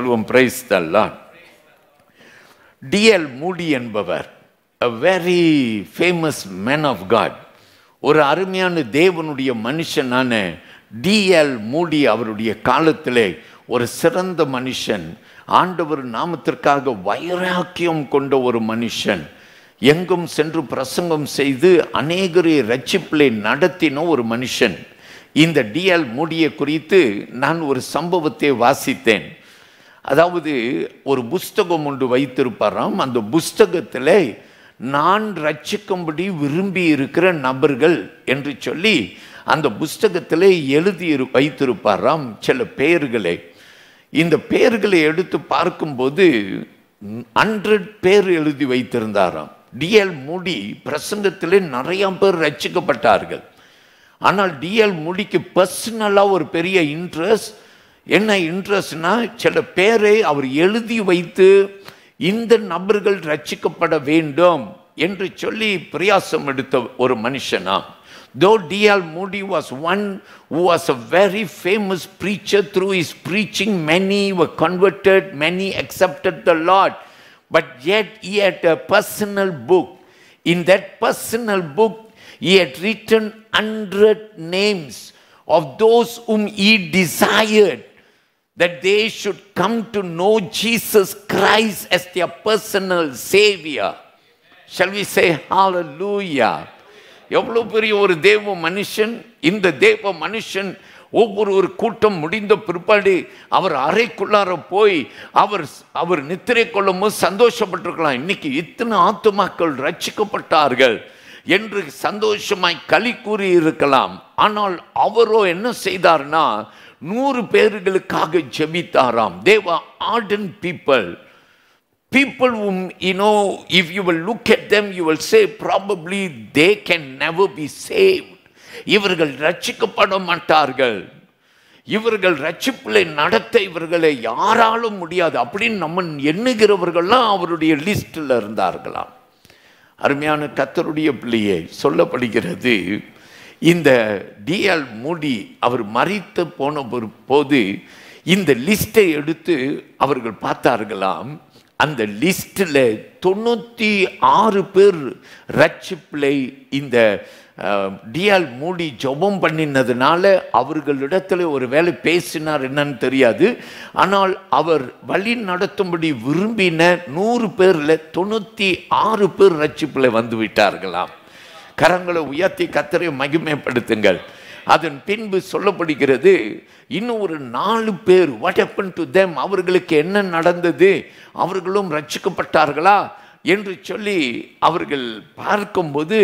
சொல்வோம் price தல்லாம் D L Moody என்பவர் a very famous man of God ஒரு அருமையான தேவனுடைய மனுஷனான டிஎல் மூடி அவருடைய காலத்திலே ஒரு சிறந்த மனுஷன் ஆண்டவர் நாமத்திற்காக வைராக்கியம் கொண்ட ஒரு மனுஷன். எங்கும் சென்று பிரசங்கம் செய்து அநேகரை ரட்சிப்பிலே நடத்தின ஒரு மனுஷன். இந்த டிஎல் மூடியை குறித்து நான் ஒரு சம்பவத்தை வாசித்தேன். அதாவது ஒரு புஸ்தகம் ஒன்று வைத்திருப்பாராம். அந்த புஸ்தகத்தில் நான் ரட்சிக்கும்படி விரும்பி இருக்கிற நபர்கள் என்று சொல்லி அந்த புஸ்தகத்தில் எழுதி இரு- வைத்திருப்பாராம் சில பெயர்களை. இந்த பெயர்களை எடுத்து பார்க்கும்போது ஹண்ட்ரட் பேர் எழுதி வைத்திருந்தாராம். டிஎல் மூடி பிரசங்கத்திலே நிறையா பேர் ரட்சிக்கப்பட்டார்கள். ஆனால் டிஎல் மூடிக்கு பர்சனலாக ஒரு பெரிய இன்ட்ரெஸ்ட் என்ன இன்ட்ரெஸ்ட்னா சில பேரை அவர் எழுதி வைத்து இந்த நபர்கள் ரட்சிக்கப்பட வேண்டும் என்று சொல்லி பிரயாசம் எடுத்த ஒரு மனுஷனா though D R Moody was one who was a very famous preacher through his preaching many were converted many accepted the Lord but at he had a personal book in that personal book he had written hundred names of those um he desired that they should come to know Jesus Christ as their personal Savior. Shall we say hallelujah? எவ்வளவு பெரிய ஒரு தேவ மனுஷன் இந்த தேவ மனுஷன் ஒவ்வொரு ஒரு கூட்டம் முடிந்த பிற்பாடு அவர் அறைக்குள்ளார போய் அவர் அவர் நித்திரை கொள்ளும் போது சந்தோஷப்பட்டிருக்கலாம் இன்னைக்கு இத்தனை ஆத்துமாக்கள் ரட்சிக்கப்பட்டார்கள் என்று சந்தோஷமாய் களி கூறி இருக்கலாம் ஆனால் அவரோ என்ன செய்தார்னா நூறு பேர்களுக்காக ஜெபித்தாராம். தேவ Ardern people people whom you know if you will look at them you will say probably they can never be saved. இவர்கள் ரட்சிக்கப்பட மாட்டார்கள். இவர்கள் ரட்சிப்பிலை நடத்த இவர்களை யாராலும் முடியாது. அப்படின்னு நம்ம எண்ணுகிறவர்கள்லாம் அவருடைய லிஸ்டில் இருந்தார்களாம். அருமையான கத்தருடைய பிள்ளையை சொல்லப்படுகிறது. இந்த டிஎல் மூடி அவர் மறித்து போன ஒரு போது இந்த லிஸ்ட்டை எடுத்து அவர்கள் பார்த்தார்களாம். அந்த லிஸ்டில் தொண்ணூற்றி ஆறு பேர் ரட்சிப்பில் இந்த டிஎல் மூடி ஜெபம் பண்ணினதுனால அவர்களிடத்தில் ஒரு வேலை பேசினார் என்னன்னு தெரியாது. ஆனால் அவர் வழி நடத்தும்படி விரும்பின நூறு பேரில் தொண்ணூற்றி ஆறு பேர் ரட்சிப்பில் வந்து விட்டார்களாம். கரங்களை உயர்த்தி கத்தரை மகிமைப்படுத்துங்கள். அதன் பின்பு சொல்லப்படுகிறது இன்னும் ஒரு நாலு பேர் வாட் ஹப்பன் டு தெம் அவர்களுக்கு என்ன நடந்தது? அவர்களும் ரட்சிக்கப்பட்டார்களா? என்று சொல்லி அவர்கள் பார்க்கும்போது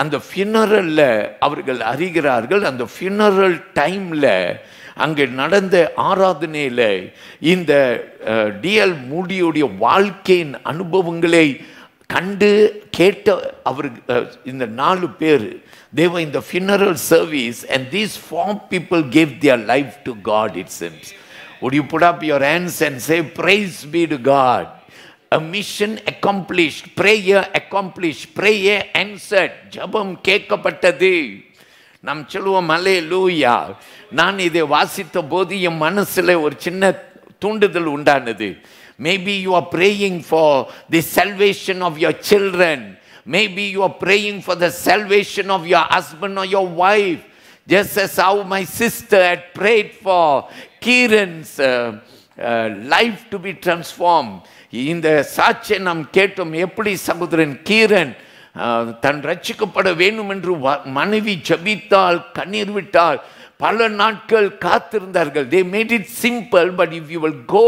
அந்த ஃபினரலில் அவர்கள் அறிகிறார்கள் அந்த ஃபினரல் டைமில் அங்கே நடந்த ஆராதனையில் இந்த டிஎல் மூடியுடைய வாழ்க்கையின் அனுபவங்களை கண்டு கேட்ட அவருக்கு இந்த நாலு பேர் தேவ இந்த funeral service and these form people gave their life to God it sense Would you put up your hands and say, Praise be to God a mission accomplished, prayer accomplished, prayer answered, ஜபம் கேட்கப்பட்டது நம் சொல்லுவோம் அலே லூயா நான் இதை வாசித்த போது என் மனசில் ஒரு சின்ன தூண்டுதல் உண்டானது Maybe you are praying for the salvation of your children. Maybe you are praying for the salvation of your husband or your wife. Just as how my sister had prayed for Kieran's uh, uh, life to be transformed. இந்த சாட்சியை நாம் கேட்டோம் எப்படி சகோதரன் கீரன் தன் ரட்சிக்கப்பட வேண்டும் என்று மனைவி ஜபித்தால் கண்ணீர் விட்டால் பல நாட்கள் காத்திருந்தார்கள் they made it simple but if you will go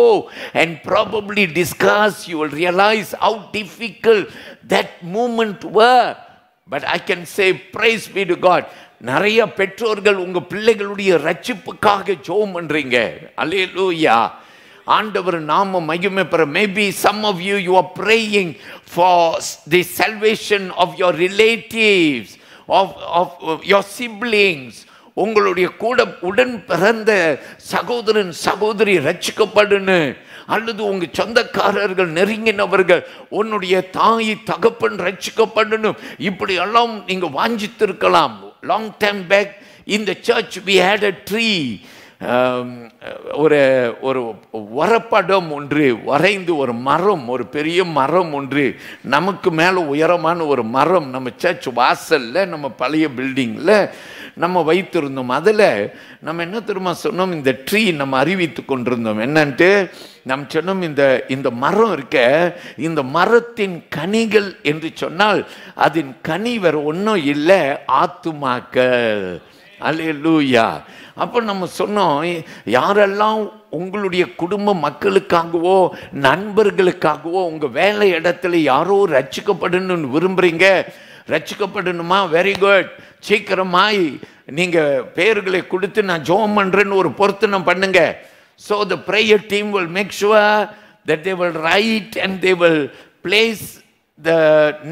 and probably discuss you will realise how difficult that moment were but I can say praise be to God நிறைய பெற்றோர்கள் உங்கள் பிள்ளைகளுடைய ரட்சிப்புக்காக ஜோம் பண்ணுறீங்க அலே லூயா ஆண்டவர் நாம மகிமை பெற maybe some of you you are praying for the salvation of your relatives of of your siblings உங்களுடைய கூட உடன் பிறந்த சகோதரன் சகோதரி ரச்சிக்கப்படுன்னு அல்லது உங்க சொந்தக்காரர்கள் நெருங்கினவர்கள் உன்னுடைய தாய் தகப்பன் ரச்சிக்கப்படணும் இப்படி எல்லாம் நீங்க வாஞ்சித்திருக்கலாம். லாங் டைம் பேக் இந்த church we had a tree ஒரு ஒரு வரப்படம் ஒன்று வரைந்து ஒரு மரம் ஒரு பெரிய மரம் ஒன்று நமக்கு மேலே உயரமான ஒரு மரம் நம்ம சர்ச் வாசல்ல நம்ம பழைய பில்டிங்கில் நம்ம வைத்திருந்தோம். அதில் நம்ம என்ன திரும்ப சொன்னோம்? இந்த ட்ரீ நம்ம அறிவித்து கொண்டிருந்தோம். என்னன்ட்டு? நாம் சொன்னோம் இந்த இந்த மரம் இருக்க இந்த மரத்தின் கனிகள் என்று சொன்னால் அதன் கனி வேறு ஒன்றும் இல்லை ஆத்துமாக்கள். லூயா அப்போ நம்ம சொன்னோம் யாரெல்லாம் உங்களுடைய குடும்ப மக்களுக்காகவோ நண்பர்களுக்காகவோ உங்கள் வேலை இடத்துல யாரோ ரட்சிக்கப்படணும்னு விரும்புகிறீங்க ரச்சிக்கப்படணுமா வெரி குட் சீக்கிரமாய் நீங்கள் பேர்களை கொடுத்து நான் ஜோம் பண்ணுறேன்னு ஒரு பொருத்தனம் பண்ணுங்க so the prayer team will make sure that they will write and they will place the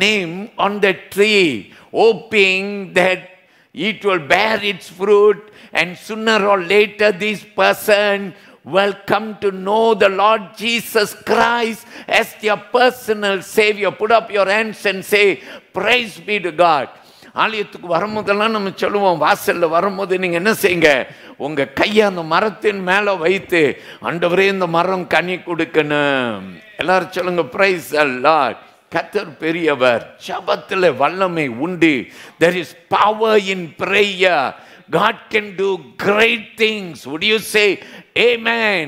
name on the tree hoping that it will bear its fruit and sooner or later this person will come to know the Lord Jesus Christ as their personal Savior. Put up your hands and say, Praise be to God. ஆலயத்துக்கு வரும்போதெல்லாம் நம்ம சொல்லுவோம் வாசல்ல வரும்போது நீங்க என்ன செய்யுங்க? உங்க கையை அந்த மரத்தின் மேல வைத்து அண்டவரே இந்த மரம் கனி கொடுக்கணும். எல்லாரும் சொல்லுங்க பிரைஸ் அல்லா கத்தர் பெரியவர் ஜபத்தில் வல்லமை உண்டு. There is power in prayer. God can do great things would you say amen?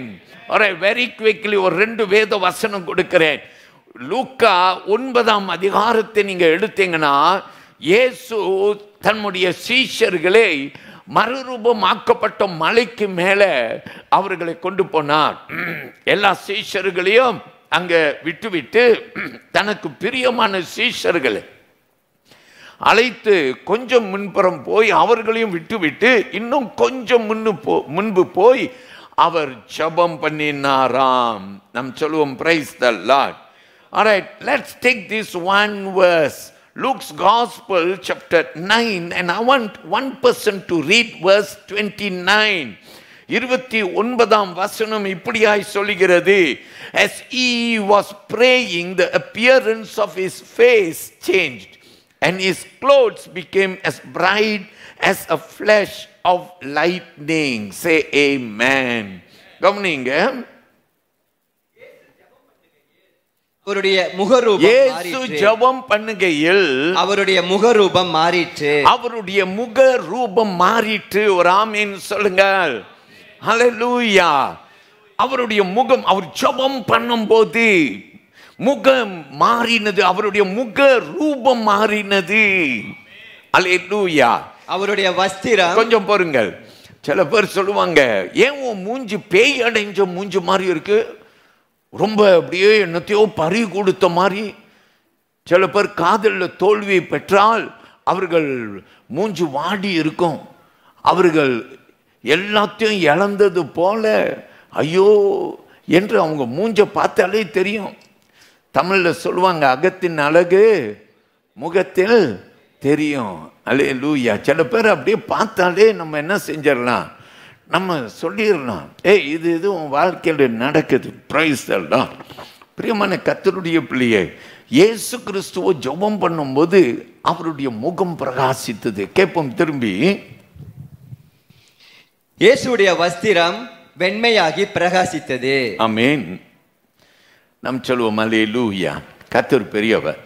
Alright very quickly ஒரு ரெண்டு வேத வசனம் கொடுக்கிறேன். லூக்கா ஒன்பதாம் அதிகாரத்தை நீங்கள் எடுத்தீங்கன்னா இயேசு தன்னுடைய சீஷர்களை மறுரூபமாக்கப்பட்ட மலைக்கு மேலே அவர்களை கொண்டு போனார். எல்லா சீஷர்களையும் அங்கே விட்டுவிட்டு தனக்கு பிரியமான சீஷர்களை அழைத்து கொஞ்சம் முன்புறம் போய் அவர்களையும் விட்டுவிட்டு இன்னும் கொஞ்சம் முன்னு போ முன்பு போய் அவர் ஜபம் பண்ணினாராம். நம் சொல்லுவோம் praise the Lord Alright, let's take this one verse Luke's Gospel, chapter 9, and I want one person to read verse 29. இருபத்தி ஒன்பதாம் வசனம் இப்படியாய் சொல்லுகிறது as he was praying the appearance of his face changed and his clothes became as bright as a flash of lightning say amen கவனிங்க அவருடைய முகரூபம் இயேசு மாறிற்று. ஜெபம் பண்ணுகையில் அவருடைய முகரூபம் மாறிற்று. அவருடைய முக ரூபம் மாறிட்டு ஒரு ஆமீன் சொல்லுங்க. ஹalleluya. அவருடைய முகம் அவர் ஜெபம் பண்ணும்போது முகம் மாறினது. அவருடைய முக ரூபம் மாறினது. ஹalleluya. அவருடைய வஸ்திரம் கொஞ்சம் பாருங்கள் சில பேர் சொல்லுவாங்க ஏன் உன் மூஞ்சி பேய் அடைஞ்ச மூஞ்சி மாதிரி இருக்கு? ரொம்ப அப்படியே என்னத்தையோ பறி கொடுத்த மாதிரி. சில பேர் காதலில் தோல்வி பெற்றால் அவர்கள் மூஞ்சி வாடி இருக்கும். அவர்கள் எல்லாத்தையும் இழந்தது போல ஐயோ என்று அவங்க மூஞ்ச பார்த்தாலே தெரியும். தமிழில் சொல்லுவாங்க அகத்தின் அழகு முகத்தில் தெரியும். அலே லூயா சில பேர் அப்படியே பார்த்தாலே நம்ம என்ன செஞ்சிடலாம்? நம்ம சொல்லிடலாம். ஏய் இது இது உன் வாழ்க்கையில் நடக்குது. ப்ரைஸ் எல்லாம் பிரியமான கத்தருடைய பிள்ளையே இயேசு கிறிஸ்துவ ஜெபம் பண்ணும்போது அவருடைய முகம் பிரகாசித்தது. கேட்போம் திரும்பி. இயேசுடைய வஸ்திரம் வெண்மையாகி பிரகாசித்தது. ஆமீன். நாம் சொல்லுவோம் அலே லூயா கத்தர் பெரியவர்.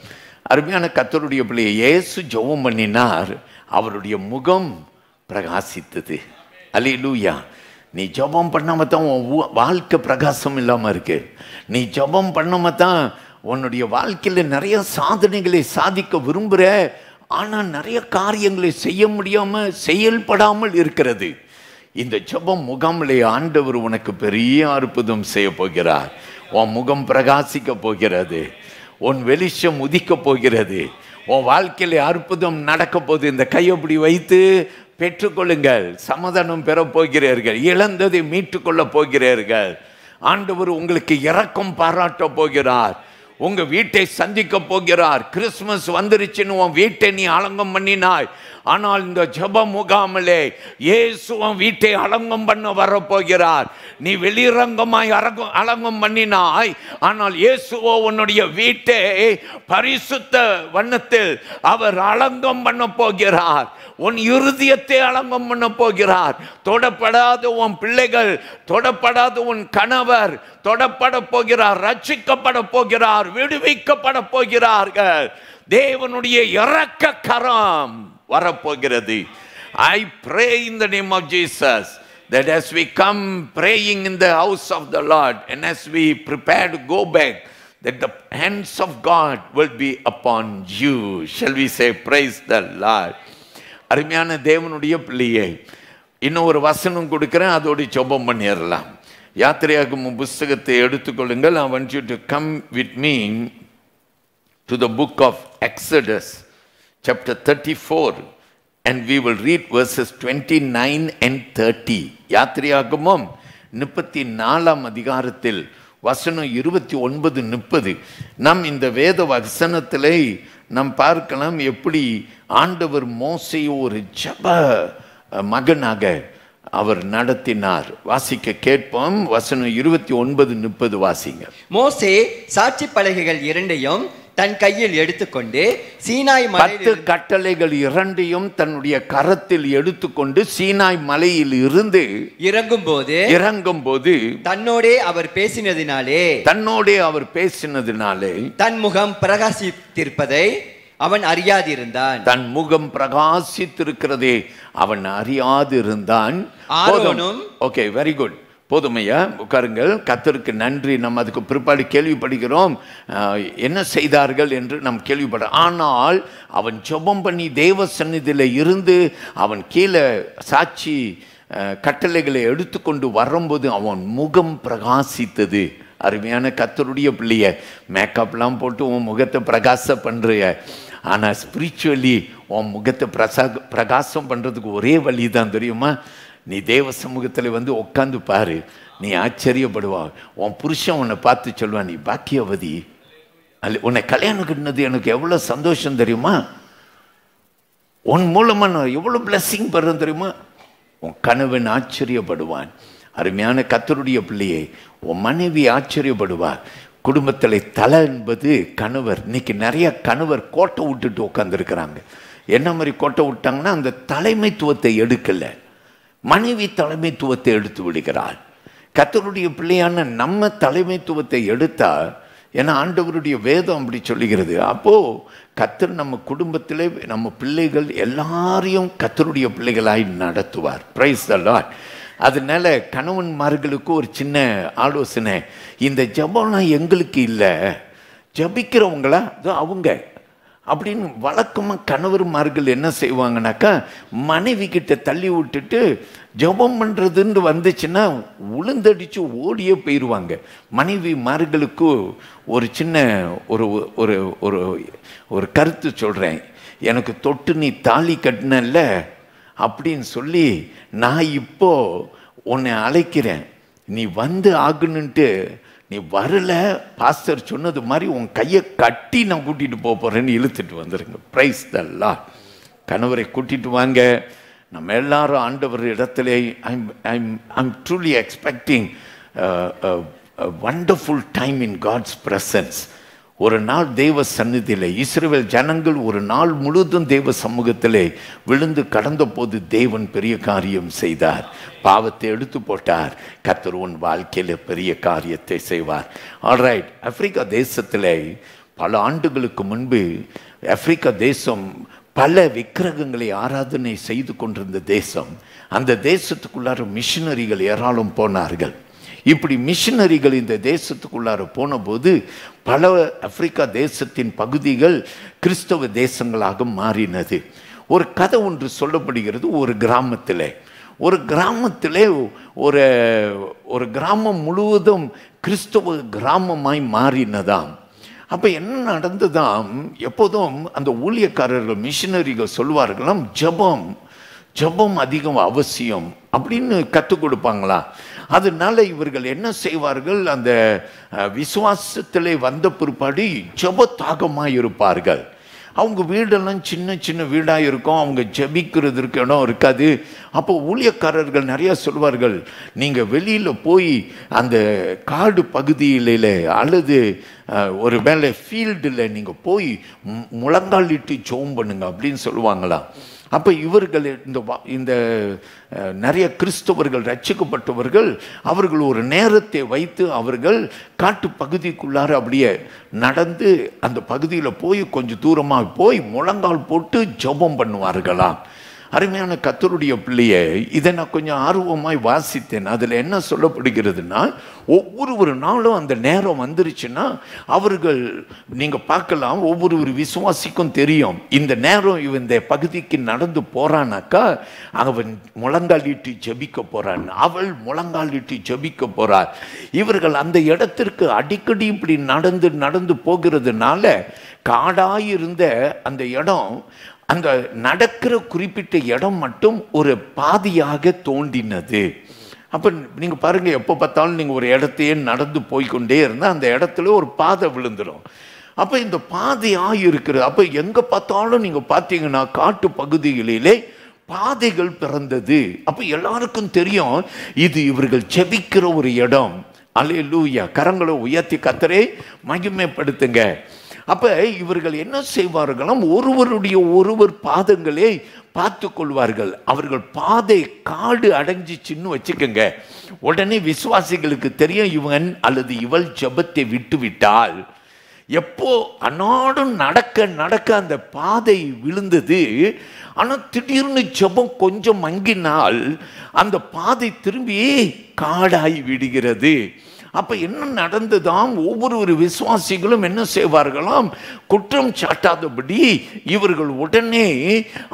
அருமையான கத்தருடைய பிள்ளையை இயேசு ஜெபம் பண்ணினார். அவருடைய முகம் பிரகாசித்தது. அலே லூயா நீ ஜெபம் பண்ணாமல் தான் உன் வாழ்க்கை பிரகாசம் இல்லாமல் இருக்கு. நீ ஜெபம் பண்ணாமல் தான் உன்னுடைய வாழ்க்கையில் நிறைய சாதனைகளை சாதிக்க விரும்புகிற ஆனால் நிறைய காரியங்களை செய்ய முடியாமல் செயல்படாமல் இருக்கிறது. இந்த ஜபம் முகாமிலே ஆண்டவர் உனக்கு பெரிய அற்புதம் செய்ய போகிறார். உன் முகம் பிரகாசிக்க போகிறது. உன் வெளிச்சம் உதிக்க போகிறது. உன் வாழ்க்கையில் அற்புதம் நடக்க போகுது. இந்த கையப்படி வைத்து பெற்றுக்கொள்ளுங்கள். சமாதானம் பெற போகிறீர்கள். இழந்ததை மீட்டுக்கொள்ளப் போகிறீர்கள். ஆண்டவர் உங்களுக்கு இறக்கம் பாராட்ட போகிறார். உங்க வீட்டை சந்திக்க போகிறார். கிறிஸ்மஸ் வந்துருச்சுன்னு உன் வீட்டை நீ அலங்கம் பண்ணினாய். ஆனால் இந்த ஜப முகாமிலே இயேசுவன் வீட்டை அலங்கம் பண்ண வரப்போகிறார். நீ வெளிரங்கமாய் அரங்கம் அலங்கம் பண்ணினாய். ஆனால் இயேசுவோ உன்னுடைய வீட்டை பரிசுத்த வண்ணத்தில் அவர் அலங்கம் பண்ண போகிறார். உன் இருதயத்தை அலங்கம் பண்ண போகிறார். தொடப்படாத உன் பிள்ளைகள் தொடப்படாத உன் கணவர் தொடப்பட போகிறார் ரட்சிக்கப்பட போகிறார் விடுவிக்கப்பட போகிறார்கள். தேவனுடைய இறக்க கரம். வரப்போகிறது ஐ pray in the name of Jesus that as we come praying in the house of the Lord and as we prepare to go back that the hands of God will be upon you shall we say praise the Lord அருமையான தேவனுடைய பிள்ளையை இன்னும் ஒரு வசனம் கொடுக்கிறேன் அதோடு ஜெபம் பண்ணிடலாம் யாத்திரையாகும் புஸ்தகத்தை எடுத்துக்கொள்ளுங்கள் I want you to come with me to the book of Exodus, chapter 34, and we will read verses 29 and 30. யாத்திரையாகமும்? முப்பத்தி நாலாம் அதிகாரத்தில் வசனம் இருபத்தி ஒன்பது முப்பது. நம் இந்த வேத வசனத்திலே நாம் பார்க்கலாம் எப்படி ஆண்டவர் மோசையை ஒரு ஜப மகனாக அவர் நடத்தினார். வாசிக்க கேட்போம். வசனம் இருபத்தி ஒன்பது முப்பது வாசிங்க. மோசே சாட்சி பலகைகள் இரண்டையும் தன் கையில் எடுத்துக்கொண்டு சீனாய் பத்து கட்டளைகள் இரண்டையும் தன்னுடைய கரத்தில் எடுத்துக்கொண்டு சீனாய் மலையில் இருந்து இறங்கும் போது இறங்கும் போது தன்னோடே அவர் பேசினதினாலே தன்னோடே அவர் பேசினதினாலே தன் முகம் பிரகாசித்திருப்பதை அவன் அறியாதிருந்தான். தன் முகம் பிரகாசித்திருக்கிறதே அவன் அறியாதிருந்தான். ஓகே வெரி குட் போதுமையா? உட்காருங்கள். கத்தருக்கு நன்றி. நம்ம அதுக்கு பிற்பாடு கேள்விப்படுகிறோம். என்ன செய்தார்கள் என்று நாம் கேள்விப்பட ஆனால் அவன் ஜெபம் பண்ணி தேவ சந்நிதியில் இருந்து அவன் கீழே சாட்சி கட்டளைகளை எடுத்துக்கொண்டு வரும்போது அவன் முகம் பிரகாசித்தது. அருமையான கத்தருடைய பிள்ளைய மேக்கப்லாம் போட்டு உன் முகத்தை பிரகாச பண்ணுறிய ஆனால் ஸ்பிரிச்சுவலி உன் முகத்தை பிரசா பிரகாசம் பண்ணுறதுக்கு ஒரே வழி தான் தெரியுமா? நீ தேவ சமூகத்தில் வந்து உட்காந்து பாரு. நீ ஆச்சரியப்படுவா. உன் புருஷன் உன்னை பார்த்து சொல்லுவான் நீ பாக்கியவதி. அல்ல உன்னை கல்யாணம் கட்டினது எனக்கு எவ்வளோ சந்தோஷம் தெரியுமா? உன் மூலமாக நான் எவ்வளோ பிளஸ்ஸிங் பெறேன் தெரியுமா? உன் கணவன் ஆச்சரியப்படுவான். அருமையான கத்தருடைய பிள்ளையை உன் மனைவி ஆச்சரியப்படுவார். குடும்பத்தில் தலை என்பது கணவர். இன்னைக்கு நிறைய கணவர் கோட்டை விட்டுட்டு உட்காந்துருக்கிறாங்க என்ன மாதிரி கோட்டை விட்டாங்கன்னா அந்த தலைமைத்துவத்தை எடுக்கலை. மனைவி தலைமைத்துவத்தை எடுத்து விடுகிறாள். கத்தருடைய பிள்ளையான நம்ம தலைமைத்துவத்தை எடுத்தால் ஏன்னா ஆண்டவருடைய வேதம் அப்படி சொல்லுகிறது. அப்போது கத்தர் நம்ம குடும்பத்தில் நம்ம பிள்ளைகள் எல்லாரையும் கத்தருடைய பிள்ளைகளாய் நடத்துவார். பிரைஸ் த அதனால கணவன்மார்களுக்கு ஒரு சின்ன ஆலோசனை. இந்த ஜபம்லாம் எங்களுக்கு இல்லை. ஜபிக்கிறவங்களா? அது அவங்க. அப்படின்னு வழக்கமாக கணவர்மார்கள் என்ன செய்வாங்கனாக்கா மனைவி கிட்ட தள்ளி விட்டுட்டு ஜெபம் பண்ணுறதுன்னு வந்துச்சுன்னா உளுந்தடிச்சு ஓடியே போயிடுவாங்க மனைவி மார்களுக்கு ஒரு சின்ன ஒரு ஒரு ஒரு ஒரு கருத்து சொல்கிறேன் எனக்கு தொட்டு நீ தாலி கட்டினல்ல அப்படின்னு சொல்லி நான் இப்போ உன்னை அழைக்கிறேன். நீ வந்து ஆகணுன்ட்டு நீ வரல பாஸ்டர் சொன்னது மாதிரி உன் கையை கட்டி நான் கூட்டிட்டு போக போறேன்னு இழுத்துட்டு வந்துருங்க. ப்ரைஸ் தல்லா கணவரை கூட்டிட்டு வாங்க. நம்ம எல்லாரும் ஆண்டவர் இடத்துல I'm I'm I'm truly expecting wonderful time in God's presence ஒரு நாள் தேவ சந்நிதியில் இஸ்ரேல் ஜனங்கள் ஒரு நாள் முழுதும் தேவ சமூகத்திலே விழுந்து கடந்த போது தேவன் பெரிய காரியம் செய்தார். பாவத்தை எடுத்து போட்டார். கத்தர் உன் வாழ்க்கையில் பெரிய காரியத்தை செய்வார். ஆல்ரைட் ஆப்பிரிக்கா தேசத்தில் பல ஆண்டுகளுக்கு முன்பு ஆப்பிரிக்கா தேசம் பல விக்கிரகங்களை ஆராதனை செய்து கொண்டிருந்த தேசம். அந்த தேசத்துக்குள்ளார மிஷினரிகள் ஏராளம் போனார்கள். இப்படி மிஷினரிகள் இந்த தேசத்துக்குள்ளார போனபோது பல ஆப்பிரிக்கா தேசத்தின் பகுதிகள் கிறிஸ்தவ தேசங்களாக மாறினது. ஒரு கதை ஒன்று சொல்லப்படுகிறது ஒரு கிராமத்தில். ஒரு கிராமத்திலே ஒரு ஒரு கிராமம் முழுவதும் கிறிஸ்தவ கிராமமாய் மாறினதாம். அப்போ என்ன நடந்ததாம்? எப்போதும் அந்த ஊழியக்காரர்கள் மிஷினரிகள் சொல்வார்களாம் ஜெபம். ஜெபம் அதிகம் அவசியம் அப்படின்னு கற்றுக் கொடுப்பாங்களா? அதனால இவர்கள் என்ன செய்வார்கள்? அந்த விசுவாசத்திலே வந்த பிற்பாடு ஜெப தாகமாக இருப்பார்கள். அவங்க வீடெல்லாம் சின்ன சின்ன வீடாக இருக்கும். அவங்க ஜெபிக்கிறதுக்கு இடம் இருக்காது. அப்போ ஊழியக்காரர்கள் நிறையா சொல்வார்கள் நீங்கள் வெளியில் போய் அந்த காடு பகுதியில அல்லது ஒரு வேலை ஃபீல்டில் நீங்கள் போய் மு- முழங்காலிட்டு ஜோம் பண்ணுங்க அப்படின்னு சொல்லுவாங்களாம் அப்போ இவர்கள் இந்த இந்த நிறைய கிறிஸ்தவர்கள் ரட்சிக்கப்பட்டவர்கள் அவர்கள் ஒரு நேரத்தை வைத்து அவர்கள் காட்டு பகுதிக்குள்ளார அப்படியே நடந்து அந்த பகுதியில் போய் கொஞ்சம் தூரமாக போய் முழங்கால் போட்டு ஜெபம் பண்ணுவார்களாம். அருமையான கத்தருடைய பிள்ளையை இதை நான் கொஞ்சம் ஆர்வமாய் வாசித்தேன். அதில் என்ன சொல்லப்படுகிறதுனா ஒவ்வொரு ஒரு நாளும் அந்த நேரம் வந்துருச்சுன்னா அவர்கள் நீங்கள் பார்க்கலாம் ஒவ்வொரு ஒரு விசுவாசிக்கும் தெரியும். இந்த நேரம் இவன் இந்த பகுதிக்கு நடந்து போகிறானாக்கா அவன் முழங்காலிட்டு ஜெபிக்க போகிறான் அவள் முழங்காலிட்டு ஜெபிக்க போகிறார் இவர்கள் அந்த இடத்திற்கு அடிக்கடி இப்படி நடந்து நடந்து போகிறதுனால காடாயிருந்த அந்த இடம் அந்த நடக்கிற குறிப்பிட்ட இடம் மட்டும் ஒரு பாதியாக தோண்டினது அப்போ நீங்கள் பாருங்கள் எப்போ பார்த்தாலும் நீங்கள் ஒரு இடத்தையே நடந்து போய்க்கொண்டே இருந்தால் அந்த இடத்துல ஒரு பாதை விழுந்துடும் அப்போ இந்த பாதையாக இருக்கிறது அப்போ எங்கே பார்த்தாலும் நீங்கள் பார்த்தீங்கன்னா காட்டு பகுதிகளிலே பாதைகள் பிறந்தது. அப்போ எல்லாருக்கும் தெரியும் இது இவர்கள் செபிக்கிற ஒரு இடம். அலே லூயா கரங்களை உயர்த்தி கத்தரே மகிமைப்படுத்துங்க. அப்போ இவர்கள் என்ன செய்வார்களாம் ஒருவருடைய ஒருவர் பாதங்களே பார்த்து கொள்வார்கள். அவர்கள் பாதை காடு அடைஞ்சிச்சின்னு வச்சுக்கோங்க. உடனே விசுவாசிகளுக்கு தெரியும் இவன் அல்லது இவள் ஜெபத்தை விட்டு விட்டால் எப்போ அன்னாடும் நடக்க நடக்க அந்த பாதை விழுந்தது ஆனால் திடீர்னு ஜெபம் கொஞ்சம் மங்கினால் அந்த பாதை திரும்பி காடாகி விடுகிறது. அப்போ என்ன நடந்துதான் ஒவ்வொரு ஒரு விசுவாசிகளும் என்ன செய்வார்களாம்? குற்றம் சாட்டாதபடி இவர்கள் உடனே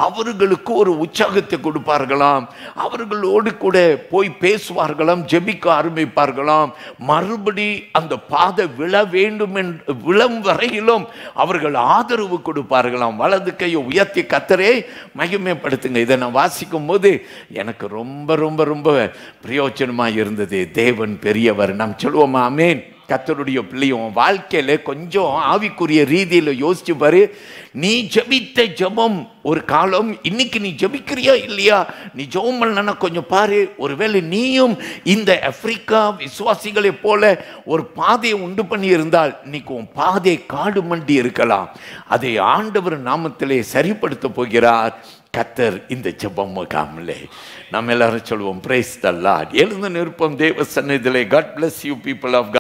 அவர்களுக்கு ஒரு உற்சாகத்தை கொடுப்பார்களாம். அவர்களோடு கூட போய் பேசுவார்களாம் ஜெபிக்க ஆரம்பிப்பார்களாம். மறுபடி அந்த பாதை விழ வேண்டும் என்று விழம் வரையிலும் அவர்கள் ஆதரவு கொடுப்பார்களாம். வலது கையை உயர்த்தி கத்தரே மகிமைப்படுத்துங்க. இதை நான் வாசிக்கும் போது எனக்கு ரொம்ப ரொம்ப ரொம்ப பிரயோஜனமாக இருந்தது. தேவன் பெரியவர் நாம் சொல்லுவோமா? அமேன் கத்தருடைய பிள்ளையும் வாழ்க்கையில் கொஞ்சம் ஆவிக்குரிய ரீதியில் யோசிச்சு பாரு. நீ ஜெபித்த ஜெபம் ஒரு காலம் இன்னைக்கு நீ ஜெபிக்கிறியா இல்லையா? நீ ஜெபம் பண்ணலன்னா கொஞ்சம் பாரு. ஒருவேளை நீயும் இந்த ஆப்பிரிக்கா விசுவாசிகளைப் போல ஒரு பாதையை உண்டு பண்ணி இருந்தால் இன்னைக்கு உன் பாதை காடு மண்டி இருக்கலாம். அதை ஆண்டவர் நாமத்திலே சரிப்படுத்த போகிறார். கத்தர் இந்த ஜெபம் முகாமிலே நம்ம எல்லாரும் சொல்லுவோம் பிரைஸ் தல்லா எழுந்து நிற்போம் தேவ சந்நிதியிலே. God bless you people of